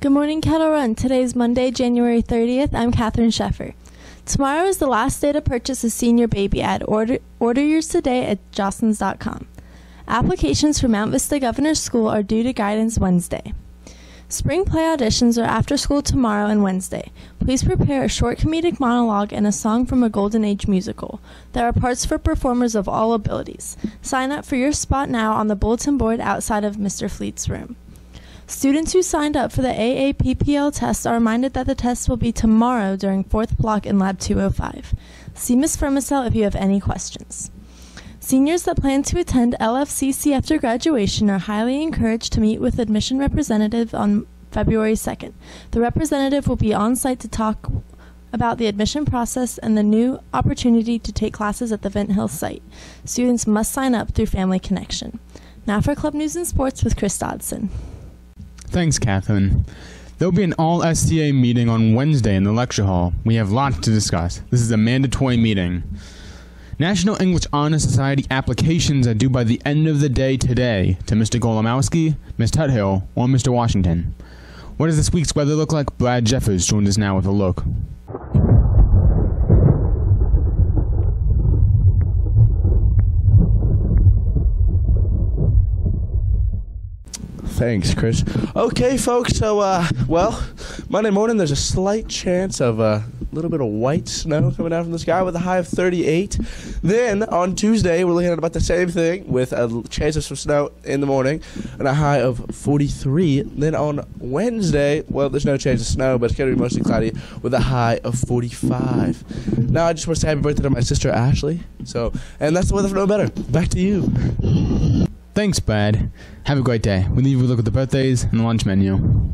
Good morning, Kettle Run. Today is Monday, January 30th. I'm Katherine Sheffer. Tomorrow is the last day to purchase a senior baby ad. Order, order yours today at jostens.com. Applications for Mountain Vista Governor's School are due to guidance Wednesday. Spring play auditions are after school tomorrow and Wednesday. Please prepare a short comedic monologue and a song from a Golden Age musical. There are parts for performers of all abilities. Sign up for your spot now on the bulletin board outside of Mr. Fleet's room. Students who signed up for the AAPPL test are reminded that the test will be tomorrow during fourth block in Lab 205. See Ms. Fermacell if you have any questions. Seniors that plan to attend LFCC after graduation are highly encouraged to meet with admission representative on February 2nd. The representative will be on site to talk about the admission process and the new opportunity to take classes at the Vint Hill site. Students must sign up through Family Connection. Now for Club News and Sports with Chris Dodson. Thanks, Catherine. There'll be an all STA meeting on Wednesday in the lecture hall. We have lots to discuss. This is a mandatory meeting. National English Honor Society applications are due by the end of the day today to Mr. Golomowski, Ms. Tuthill, or Mr. Washington. What does this week's weather look like? Brad Jeffers joins us now with a look. Thanks, Chris. Okay, folks. So, uh, well, Monday morning there's a slight chance of a little bit of white snow coming down from the sky with a high of 38. Then on Tuesday we're looking at about the same thing with a chance of some snow in the morning and a high of 43. Then on Wednesday, well, there's no chance of snow, but it's going to be mostly cloudy with a high of 45. Now I just want to say happy birthday to my sister Ashley. So, and that's the weather for no better. Back to you. Thanks, Brad. Have a great day. We with a look at the birthdays and the lunch menu.